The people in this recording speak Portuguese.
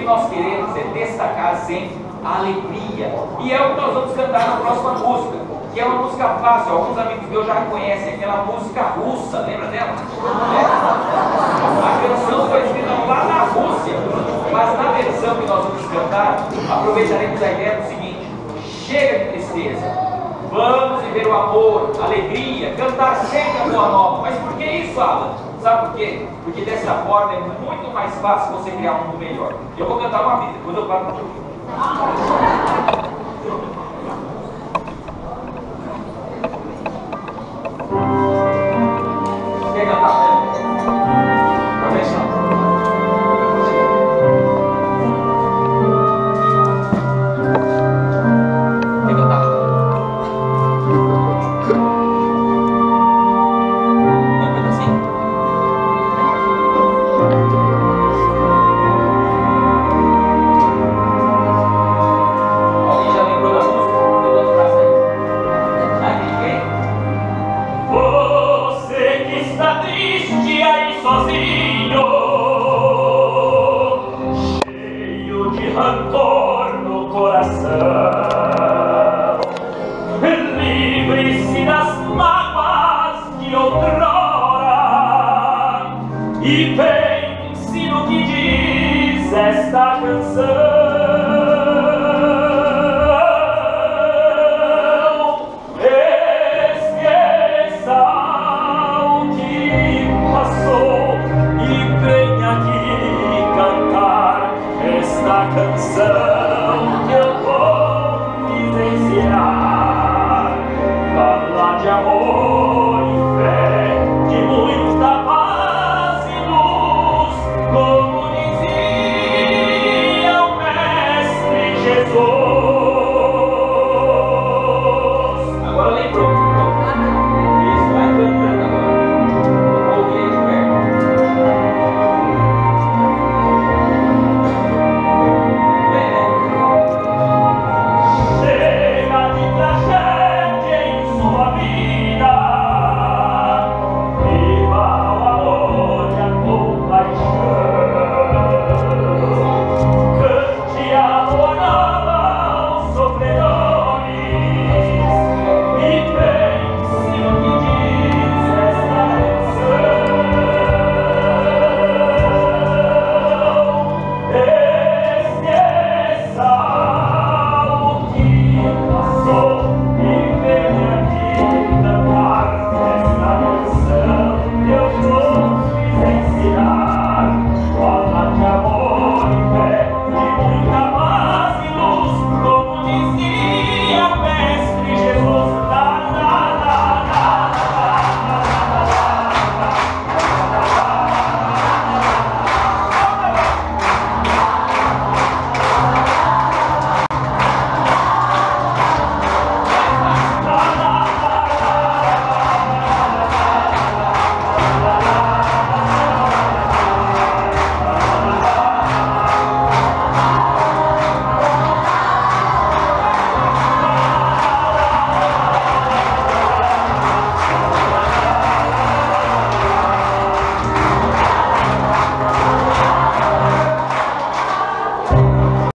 que nós queremos é destacar sempre a alegria. E é o que nós vamos cantar na próxima música, que é uma música fácil. Alguns amigos meus já conhecem aquela música russa, lembra dela? É. A canção foi escrita lá na Rússia, mas na versão que nós vamos cantar, aproveitaremos a ideia do seguinte: chega de tristeza. Vamos viver o amor, a alegria, cantar sempre a boa nova. Mas por que isso, Alan? Sabe por quê? Porque dessa forma é muito mais fácil você criar um mundo melhor. Eu vou cantar uma vida, depois eu paro um. Sozinho, cheio de rancor no coração, livre-se das mágoas de outrora e pense no que diz esta canção. canção que eu vou vivenciar. Yeah,